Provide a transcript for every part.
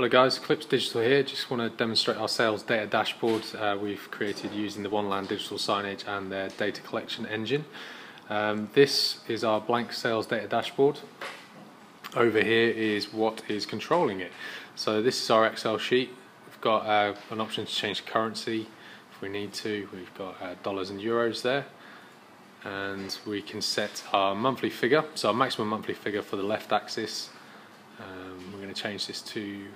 Hello guys, Eclipse Digital here. Just want to demonstrate our sales data dashboard uh, we've created using the ONELAN digital signage and their data collection engine. Um, this is our blank sales data dashboard. Over here is what is controlling it. So this is our Excel sheet. We've got uh, an option to change currency if we need to. We've got uh, dollars and euros there. And we can set our monthly figure, so our maximum monthly figure for the left axis. Um, we're going to change this to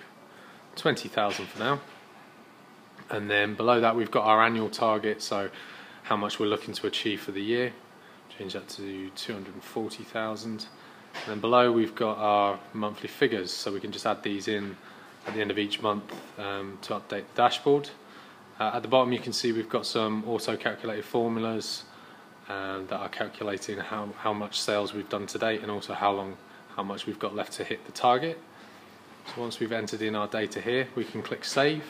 20,000 for now. And then below that we've got our annual target, so how much we're looking to achieve for the year. Change that to 240,000. And then below we've got our monthly figures, so we can just add these in at the end of each month um, to update the dashboard. Uh, at the bottom you can see we've got some auto-calculated formulas um, that are calculating how, how much sales we've done to date and also how long, how much we've got left to hit the target. So once we've entered in our data here, we can click Save.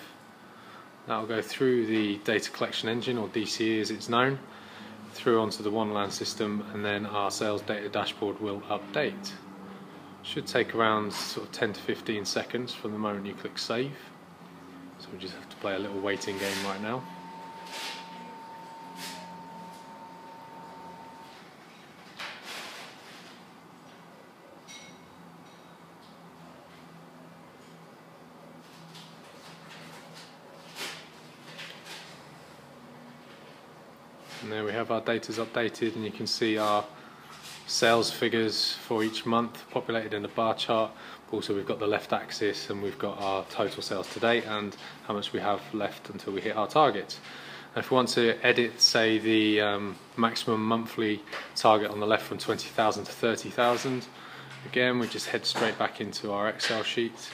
That will go through the data collection engine, or DCE as it's known, through onto the ONELAN system, and then our sales data dashboard will update. Should take around sort of 10 to 15 seconds from the moment you click Save. So we just have to play a little waiting game right now. And there we have our data is updated and you can see our sales figures for each month populated in a bar chart. Also we've got the left axis and we've got our total sales to date and how much we have left until we hit our targets. if we want to edit, say, the um, maximum monthly target on the left from 20,000 to 30,000, again we just head straight back into our Excel sheet,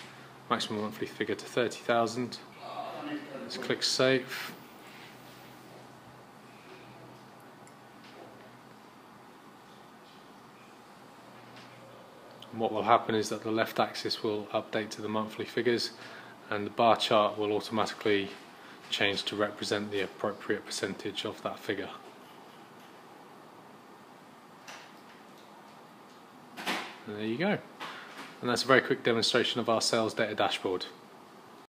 maximum monthly figure to 30,000. Let's click Save. And what will happen is that the left axis will update to the monthly figures and the bar chart will automatically change to represent the appropriate percentage of that figure. And there you go. And that's a very quick demonstration of our sales data dashboard.